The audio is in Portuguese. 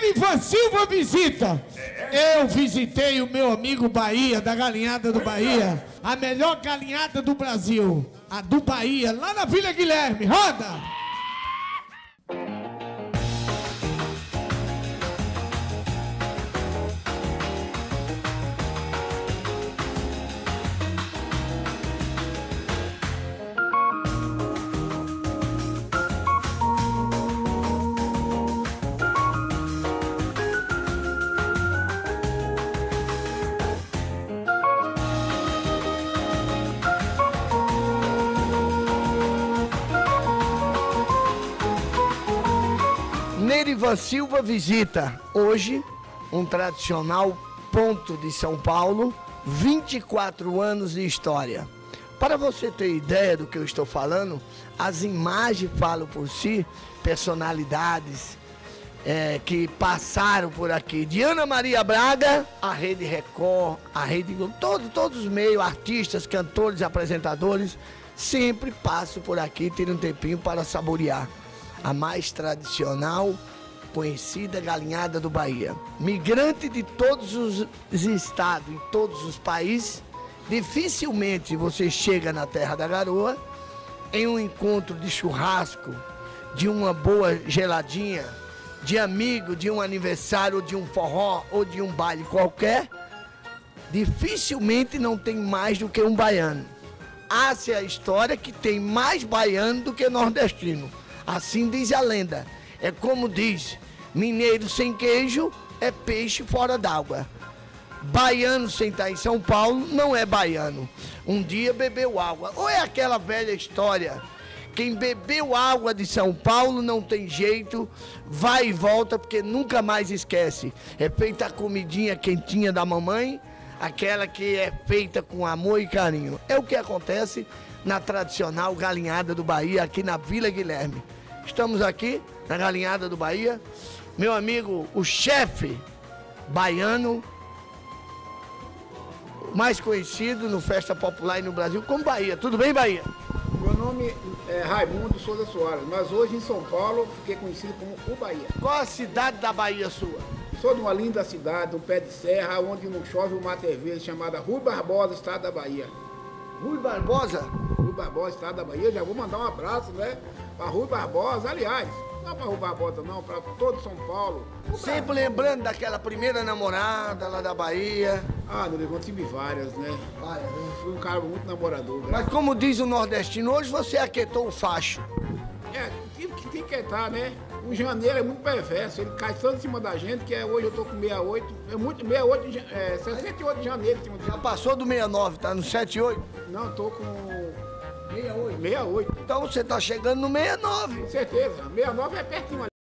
Nerivan Silva visita. Eu visitei o meu amigo Bahia, da Galinhada do Bahia. A melhor galinhada do Brasil. A do Bahia, lá na Vila Guilherme. Roda! Nerivan Silva visita hoje um tradicional ponto de São Paulo, 24 anos de história. Para você ter ideia do que eu estou falando, as imagens falam por si, personalidades é, que passaram por aqui. De Ana Maria Braga, a Rede Record, a Rede Globo, todo, todos os meios, artistas, cantores, apresentadores, sempre passam por aqui, tiram um tempinho para saborear a mais tradicional, conhecida galinhada do Bahia. Migrante de todos os estados, em todos os países, dificilmente você chega na Terra da Garoa em um encontro de churrasco, de uma boa geladinha, de amigo, de um aniversário, de um forró ou de um baile qualquer, dificilmente não tem mais do que um baiano. Há-se a história que tem mais baiano do que nordestino. Assim diz a lenda. É como diz: mineiro sem queijo é peixe fora d'água. Baiano sem estar em São Paulo não é baiano. Um dia bebeu água. Ou é aquela velha história. Quem bebeu água de São Paulo não tem jeito, vai e volta porque nunca mais esquece. É feita a comidinha quentinha da mamãe, aquela que é feita com amor e carinho. É o que acontece na tradicional galinhada do Bahia, aqui na Vila Guilherme. Estamos aqui na galinhada do Bahia. Meu amigo, o chefe baiano, mais conhecido no Festa Popular e no Brasil como Bahia. Tudo bem, Bahia? Meu nome é Raimundo Souza Soares, mas hoje em São Paulo fiquei conhecido como o Bahia. Qual a cidade da Bahia sua? Sou de uma linda cidade, um pé de serra, onde não chove uma TV chamada Rui Barbosa, estado da Bahia. Rui Barbosa? Rui Barbosa, estado da Bahia. Já vou mandar um abraço, né? Para Rui Barbosa, aliás, não para Rui Barbosa não, para todo São Paulo. Sempre lembrando daquela primeira namorada lá da Bahia. Ah, não eu tive várias, né? Várias. Eu fui um cara muito namorador. Mas como diz o nordestino, hoje você aquietou o facho. É, tem que tem que estar, né? O janeiro é muito perverso, ele cai tanto em cima da gente, que é, hoje eu tô com 68, é muito, 68, de, é, 68 de janeiro em cima Já passou do 69, tá no 78? Não, tô com 68. 68. Então você tá chegando no 69. Com certeza, 69 é pertinho ali.